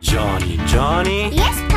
Johnny, Johnny. Yes,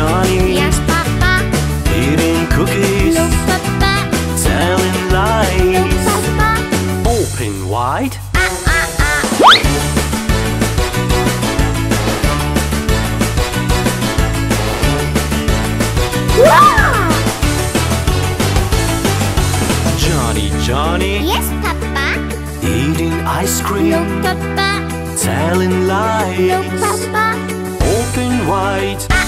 Johnny. Yes, Papa. Eating cookies, No, Papa. telling No, lies. Papa. Open wide. Ah, ah, ah. Wow! Johnny, Johnny. Yes, Papa. Eating ice No, cream, Papa. telling No, lies. Papa. Open wide.